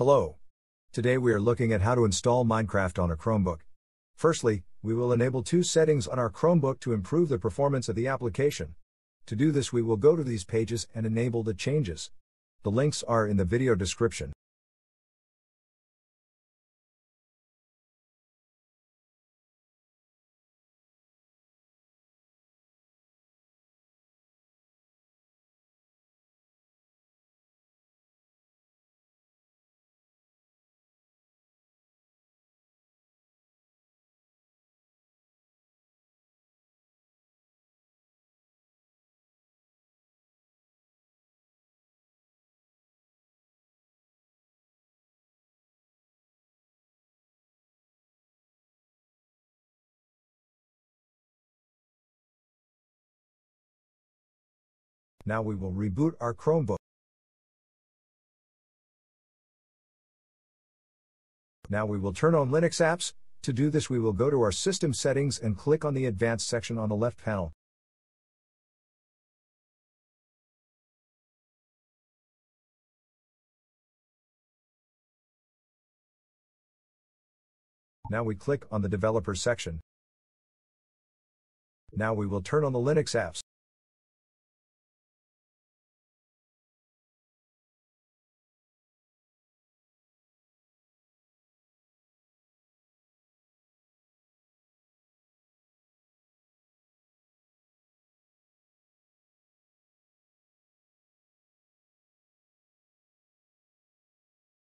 Hello. Today we are looking at how to install Minecraft on a Chromebook. Firstly, we will enable two settings on our Chromebook to improve the performance of the application. To do this we will go to these pages and enable the changes. The links are in the video description. Now we will reboot our Chromebook. Now we will turn on Linux apps. To do this we will go to our system settings and click on the advanced section on the left panel. Now we click on the developer section. Now we will turn on the Linux apps.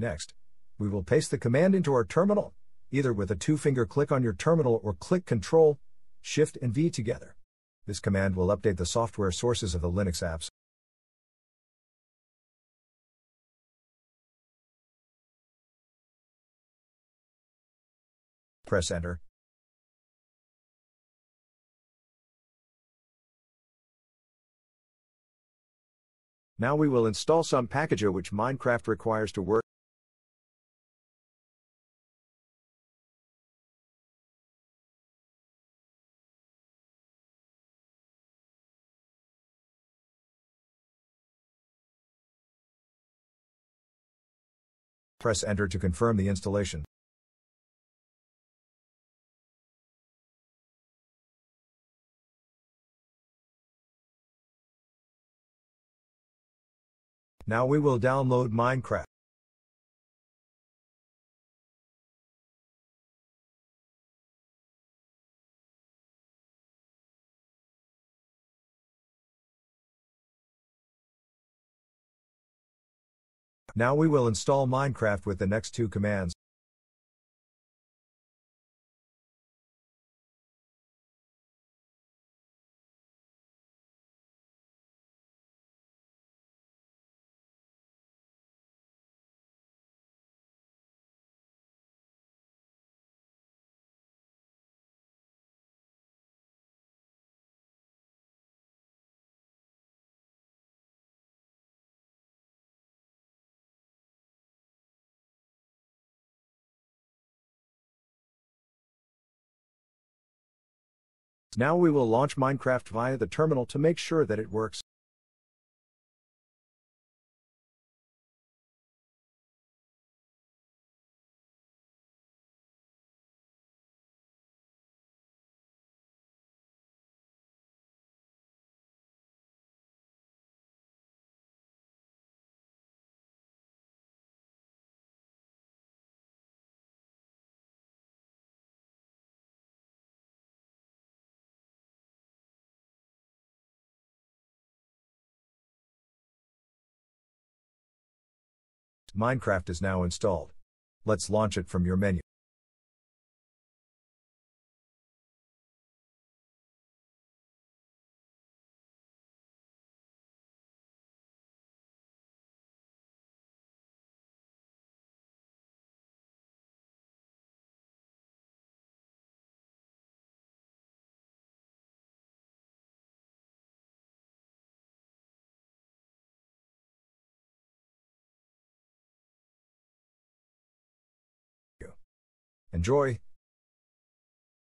Next, we will paste the command into our terminal, either with a two-finger click on your terminal or click Ctrl, Shift and V together. This command will update the software sources of the Linux apps. Press Enter. Now we will install some package which Minecraft requires to work. Press Enter to confirm the installation. Now we will download Minecraft. Now we will install Minecraft with the next two commands. Now we will launch Minecraft via the terminal to make sure that it works. Minecraft is now installed. Let's launch it from your menu. Enjoy!